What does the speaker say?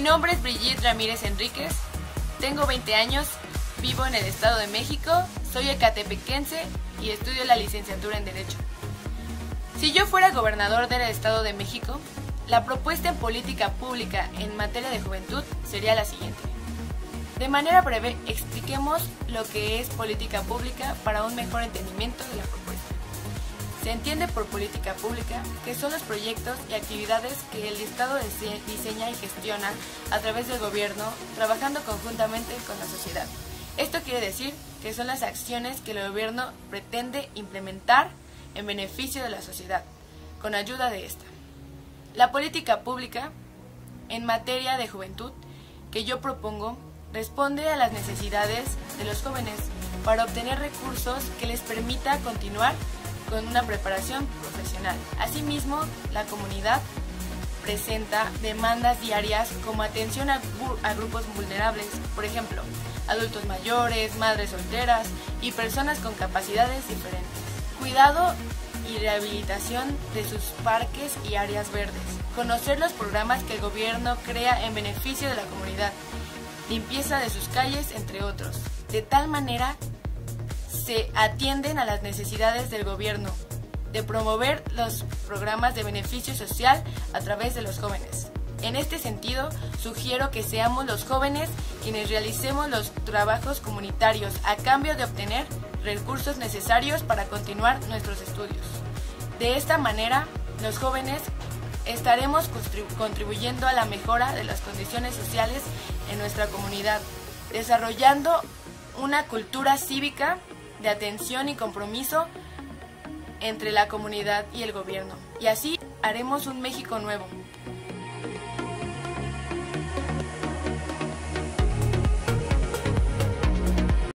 nombre es Brigitte Ramírez Enríquez, tengo 20 años, vivo en el Estado de México, soy ecatepequense y estudio la licenciatura en Derecho. Si yo fuera gobernador del Estado de México, la propuesta en política pública en materia de juventud sería la siguiente. De manera breve, expliquemos lo que es política pública para un mejor entendimiento de la propuesta. Entiende por política pública que son los proyectos y actividades que el Estado diseña y gestiona a través del gobierno, trabajando conjuntamente con la sociedad. Esto quiere decir que son las acciones que el gobierno pretende implementar en beneficio de la sociedad, con ayuda de esta. La política pública en materia de juventud que yo propongo responde a las necesidades de los jóvenes para obtener recursos que les permita continuar con una preparación profesional. Asimismo, la comunidad presenta demandas diarias como atención a, grupos vulnerables, por ejemplo, adultos mayores, madres solteras y personas con capacidades diferentes. Cuidado y rehabilitación de sus parques y áreas verdes. Conocer los programas que el gobierno crea en beneficio de la comunidad limpieza de sus calles, entre otros. De tal manera se atienden a las necesidades del gobierno de promover los programas de beneficio social a través de los jóvenes. En este sentido, sugiero que seamos los jóvenes quienes realicemos los trabajos comunitarios a cambio de obtener recursos necesarios para continuar nuestros estudios. De esta manera, los jóvenes estaremos contribuyendo a la mejora de las condiciones sociales en nuestra comunidad, desarrollando una cultura cívica de atención y compromiso entre la comunidad y el gobierno. Y así haremos un México nuevo,